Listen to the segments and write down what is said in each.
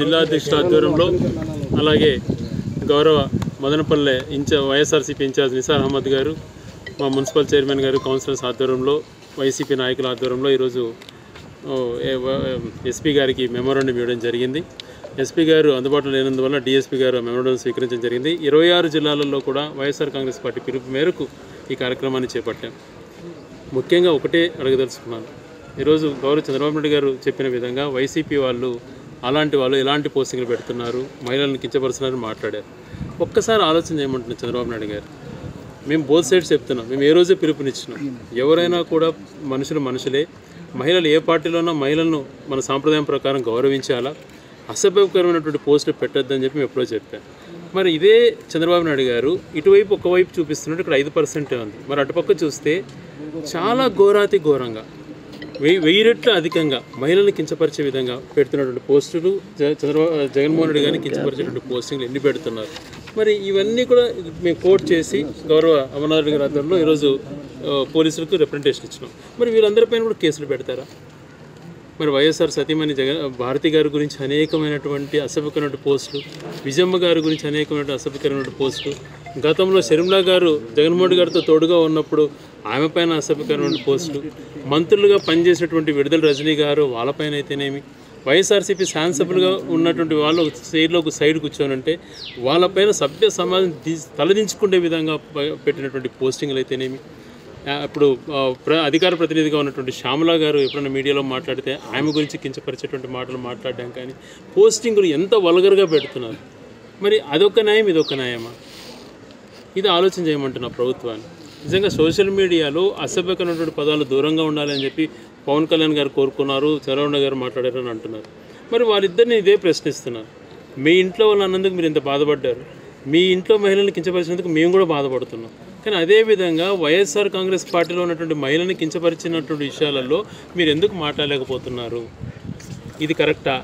జిల్లా అధ్యక్షుల ఆధ్వర్యంలో అలాగే గౌరవ మదనపల్లె ఇంచ వైఎస్ఆర్సీపీ ఇన్ఛార్జ్ నిసార్ అహ్మద్ గారు మా మున్సిపల్ చైర్మన్ గారు కౌన్సిలర్స్ ఆధ్వర్యంలో వైసీపీ నాయకుల ఆధ్వర్యంలో ఈరోజు ఎస్పీ గారికి మెమోరాండం ఇవ్వడం జరిగింది. ఎస్పీ గారు అందుబాటులో లేనందువల్ల డిఎస్పీ గారు మెమోరాండం స్వీకరించడం జరిగింది. ఇరవై ఆరు జిల్లాలలో కూడా వైఎస్ఆర్ కాంగ్రెస్ పార్టీ పిలుపు మేరకు ఈ కార్యక్రమాన్ని చేపట్టాం. ముఖ్యంగా ఒకటే అడగదలుచుకున్నాను. ఈరోజు గౌరవ చంద్రబాబు నాయుడు గారు చెప్పిన విధంగా వైసీపీ వాళ్ళు అలాంటి వాళ్ళు ఎలాంటి పోస్టింగ్లు పెడుతున్నారు మహిళలను కించపరుస్తున్నారని మాట్లాడారు. ఒక్కసారి ఆలోచన చేయమంటున్నారు చంద్రబాబు నాయుడు గారు? మేము బోత్ సైడ్స్ చెప్తున్నాం. మేము ఏ రోజే పిలుపునిచ్చినాం. ఎవరైనా కూడా మనుషులు మనుషులే. మహిళలు ఏ పార్టీలోనో మహిళలను మన సాంప్రదాయం ప్రకారం గౌరవించాలా? అసభ్యకరమైనటువంటి పోస్టులు పెట్టొద్దని చెప్పి మేము ఎప్పుడో చెప్పాం. మరి ఇదే చంద్రబాబు నాయుడు గారు ఇటువైపు ఒకవైపు చూపిస్తున్నట్టు ఇక్కడ ఐదు పర్సెంటే ఉంది. మరి అటుపక్క చూస్తే చాలా ఘోరాతి ఘోరంగా. వెయ్యి వెయ్యి రెట్లు అధికంగా మహిళలను కించపరిచే విధంగా పెడుతున్నటువంటి పోస్టులు చంద్రబాబు జగన్మోహన్ రెడ్డి గారిని కించపరిచేటువంటి పోస్టింగ్లు ఎన్ని పెడుతున్నారు? మరి ఇవన్నీ కూడా మేము కోర్ట్ చేసి గౌరవ అమర్నాథ్ రెడ్డి గారి ఆధ్వర్యంలో ఈరోజు పోలీసులకు రిప్రజెంటేషన్ ఇచ్చినాం. మరి వీళ్ళందరిపైన కూడా కేసులు పెడతారా? మరి వైఎస్ఆర్ సతీమణి జగన్ భారతి గారి గురించి అనేకమైనటువంటి అసభ్యకరమైన పోస్టులు విజయమ్మ గారి గురించి అనేకమైన అసభ్యకరమైన పోస్టులు గతంలో షర్మిలా గారు జగన్మోహన్ గారితో తోడుగా ఉన్నప్పుడు ఆమె పైన అసభ్యకరమైన పోస్టులు మంత్రులుగా పనిచేసినటువంటి విడుదల రజనీ గారు వాళ్ళపైన అయితేనేమి వైఎస్ఆర్సీపీ శాసనసభ్యులుగా ఉన్నటువంటి వాళ్ళు ఒక సైడ్లో ఒక సైడ్ కూర్చోనంటే వాళ్ళపైన సభ్య సమాజం తలదించుకునే విధంగా పెట్టినటువంటి పోస్టింగ్లు అయితేనేమి. ఇప్పుడు ప్ర అధికార ప్రతినిధిగా ఉన్నటువంటి శ్యామలా గారు ఎప్పుడైనా మీడియాలో మాట్లాడితే ఆమె గురించి కించపరిచేటువంటి మాటలు మాట్లాడడం కానీ పోస్టింగులు ఎంత వల్గర్గా పెడుతున్నారు. మరి అదొక న్యాయం ఇదొక న్యాయమా? ఇది ఆలోచన చేయమంటున్నా ప్రభుత్వాన్ని. నిజంగా సోషల్ మీడియాలో అసభ్యకరమైనటువంటి పదాలు దూరంగా ఉండాలని చెప్పి పవన్ కళ్యాణ్ గారు కోరుకున్నారు చంద్రబాబు గారు మాట్లాడారని అంటున్నారు. మరి వారిద్దరిని ఇదే ప్రశ్నిస్తున్నారు. మీ ఇంట్లో వాళ్ళు అన్నందుకు మీరు ఇంత బాధపడ్డారు? మీ ఇంట్లో మహిళల్ని కించపరిచినందుకు మేము కూడా బాధపడుతున్నాం. కానీ అదేవిధంగా వైఎస్ఆర్ కాంగ్రెస్ పార్టీలో ఉన్నటువంటి మహిళల్ని కించపరిచినటువంటి విషయాలలో మీరు ఎందుకు మాట్లాడలేకపోతున్నారు? ఇది కరెక్టా?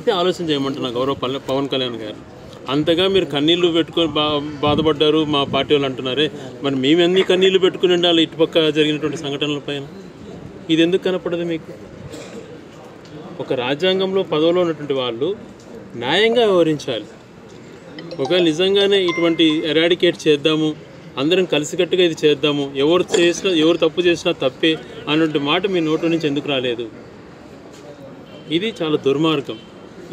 ఇది ఆలోచన చేయమంటున్నా గౌరవ పవన్ కళ్యాణ్ గారు. అంతగా మీరు కన్నీళ్ళు పెట్టుకొని బా బాధపడ్డారు మా పార్టీ వాళ్ళు అంటున్నారే. మరి మేము కన్నీళ్ళు పెట్టుకుని ఉండాలి ఇటుపక్క జరిగినటువంటి సంఘటనల పైన? ఇది ఎందుకు కనపడదు మీకు? ఒక రాజ్యాంగంలో పదవిలో ఉన్నటువంటి వాళ్ళు న్యాయంగా వ్యవహరించాలి. ఒకవేళ నిజంగానే ఇటువంటి ఎరాడికేట్ చేద్దాము అందరం కలిసికట్టుగా ఇది చేద్దాము ఎవరు చేసినా ఎవరు తప్పు చేసినా తప్పే అన్నటువంటి మాట మీ నోటి నుంచి ఎందుకు రాలేదు? ఇది చాలా దుర్మార్గం.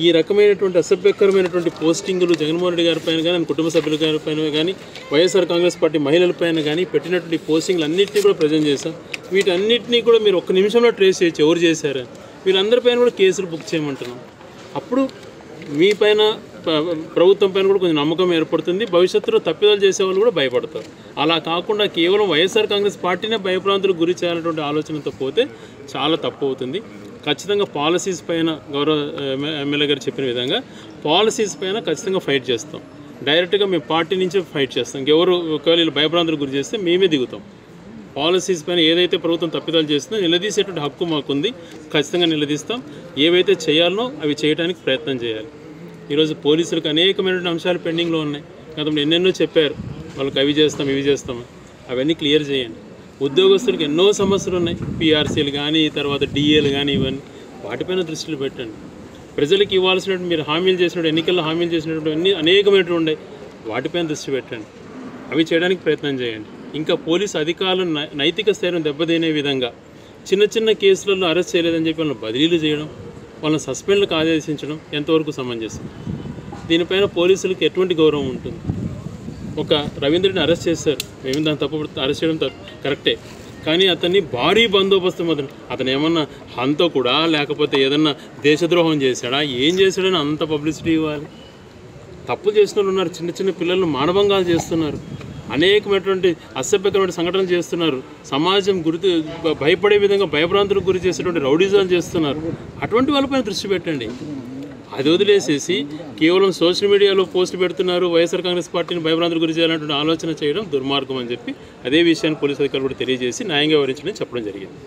ఈ రకమైనటువంటి అసభ్యకరమైనటువంటి పోస్టింగులు జగన్మోహన్ రెడ్డి గారి పైన కానీ కుటుంబ సభ్యుల గారి పైన కానీ వైఎస్ఆర్ కాంగ్రెస్ పార్టీ మహిళల పైన కానీ పెట్టినటువంటి పోస్టింగ్లు అన్నింటినీ కూడా ప్రజెంట్ చేశాం. వీటన్నిటినీ కూడా మీరు ఒక్క నిమిషంలో ట్రేస్ చేయొచ్చు ఎవరు చేశారు? వీళ్ళందరిపైన కూడా కేసులు బుక్ చేయమంటున్నాం. అప్పుడు మీ పైన ప్రభుత్వం పైన కూడా కొంచెం నమ్మకం ఏర్పడుతుంది. భవిష్యత్తులో తప్పిదాలు చేసేవాళ్ళు కూడా భయపడతారు. అలా కాకుండా కేవలం వైఎస్ఆర్ కాంగ్రెస్ పార్టీనే భయప్రాంతులకు గురి చేయాలన్నటువంటి ఆలోచనతో పోతే చాలా తప్పు అవుతుంది. ఖచ్చితంగా పాలసీస్ పైన గౌరవ ఎమ్మెల్యే గారు చెప్పిన విధంగా పాలసీస్ పైన ఖచ్చితంగా ఫైట్ చేస్తాం. డైరెక్ట్గా మేము పార్టీ నుంచే ఫైట్ చేస్తాం. ఎవరు ఒకవేళ వీళ్ళు భయభ్రాంతులకు గురి చేస్తే మేమే దిగుతాం. పాలసీస్ పైన ఏదైతే ప్రభుత్వం తప్పిదాలు చేస్తుందో నిలదీసేటువంటి హక్కు మాకుంది. ఖచ్చితంగా నిలదీస్తాం. ఏవైతే చేయాలనో అవి చేయడానికి ప్రయత్నం చేయాలి. ఈరోజు పోలీసులకు అనేకమైనటువంటి అంశాలు పెండింగ్లో ఉన్నాయి. గతంలో ఎన్నెన్నో చెప్పారు. వాళ్ళకి అవి చేస్తాం ఇవి చేస్తాం. అవన్నీ క్లియర్ చేయండి. ఉద్యోగస్తులకు ఎన్నో సమస్యలు ఉన్నాయి. పిఆర్సీలు కానీ తర్వాత డిఏలు కానీ ఇవన్నీ. వాటిపైన దృష్టిలో పెట్టండి. ప్రజలకు ఇవ్వాల్సినటువంటి మీరు హామీలు చేసినట్టు ఎన్నికల్లో హామీలు చేసినటువంటి అన్ని అనేకమైనటువంటి ఉన్నాయి. వాటిపైన దృష్టి పెట్టండి. అవి చేయడానికి ప్రయత్నం చేయండి. ఇంకా పోలీసు అధికారులు నై- నైతిక స్థైర్యం దెబ్బతినే విధంగా చిన్న చిన్న కేసులలో అరెస్ట్ చేయలేదని చెప్పి వాళ్ళని బదిలీలు చేయడం వాళ్ళని సస్పెండ్లకు ఆదేశించడం ఎంతవరకు సమంజసం? దీనిపైన పోలీసులకు ఎటువంటి గౌరవం ఉంటుంది? ఒక రవీంద్రని అరెస్ట్ చేశారు. మేము దాన్ని తప్పు అరెస్ట్ చేయడం తప్పు. కరెక్టే. కానీ అతన్ని భారీ బందోబస్తు మొదలు అతను ఏమన్నా హంతకుడా లేకపోతే ఏదన్నా దేశద్రోహం చేశాడా? ఏం చేశాడని అంత పబ్లిసిటీ ఇవ్వాలి. తప్పు చేసిన వాళ్ళు ఉన్నారు. చిన్న చిన్న పిల్లలను మానభంగాలు చేస్తున్నారు. అనేకమైనటువంటి అసభ్యకరమైన సంఘటనలు చేస్తున్నారు. సమాజం గుర్తు భయపడే విధంగా భయభ్రాంతులకు గురి చేసేటువంటి రౌడీజాలు చేస్తున్నారు. అటువంటి వాళ్ళపైన దృష్టి పెట్టండి. అది వదిలేసేసి కేవలం సోషల్ మీడియాలో పోస్ట్ పెడుతున్నారు వైఎస్ఆర్ కాంగ్రెస్ పార్టీని భయభ్రాంతులు గురి చేయాలంటే ఆలోచన చేయడం దుర్మార్గం అని చెప్పి అదే విషయాన్ని పోలీసు అధికారులు కూడా తెలియజేసి న్యాయంగా వివరించడం చెప్పడం జరిగింది.